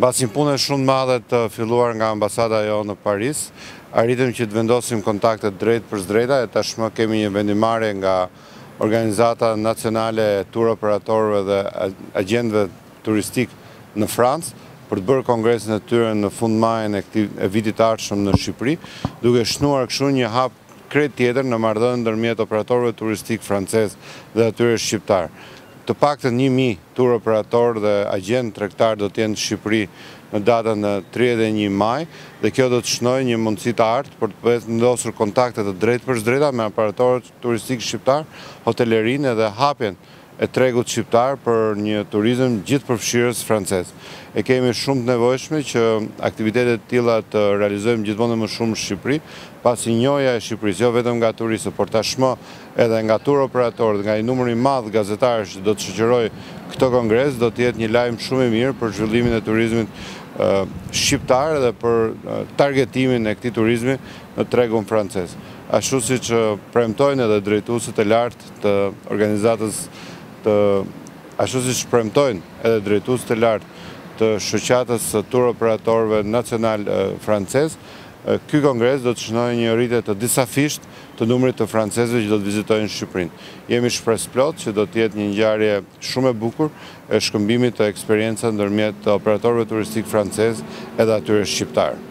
Mbas një pune shumë të madhe të filluar nga ambasada jonë në Paris, arritëm që të vendosim kontakte të drejtpërdrejta e tashmë kemi një vendimmarrje nga Organizata Nacionale e Tur Operatorëve dhe Agjentëve Turistikë në Francë për të bërë kongresin e tyre në fundmajin e vitit të ardhshëm në Shqipëri, duke shënuar kështu një hap krejt tjetër në marrëdhënie ndërmjet operatorëve turistikë francezë dhe atyre shqiptarë. Të paktën një mijë tur operatorë dhe agjentë tregtarë do të jenë në Shqipëri në datën e tridhjetë e një maj dhe kjo do të shënojë një mundësi të artë për të vendosur kontakte të drejtpërdrejta me operatorët turistikë shqiptarë, hotelerinë edhe hapjen e tregut shqiptar për një turizëm gjithëpërfshirës francez. E kemi shumë të nevojshme që aktivitete të tilla të realizojmë gjithmonë e më shumë në Shqipëri, pasi njohja e Shqipërisë, jo vetëm nga turistët, por tashmë edhe nga tur operatorët, nga një numër i madh gazetarësh që do të shoqërojë këtë kongres, do të jetë një lajm shumë i mirë për zhvillimin e turizmit shqiptar dhe për targetimin e këtij turizmi në tregun francez. Ashtu siç premtojnë edhe drejtuesit e lartë të organizatës të ashtu siç premtojnë edhe drejtues të lartë të Shoqatës së Turoperatorëve Nacional Francez, ky kongres do të shënojë një rritje të disafishtë të numrit të francezëve që do të vizitojnë Shqipërinë. Jemi shpresëplotë që do të jetë një ngjarje shumë e bukur e shkëmbimit të eksperiencave ndërmjet operatorëve turistikë francezë edhe atyre shqiptarë.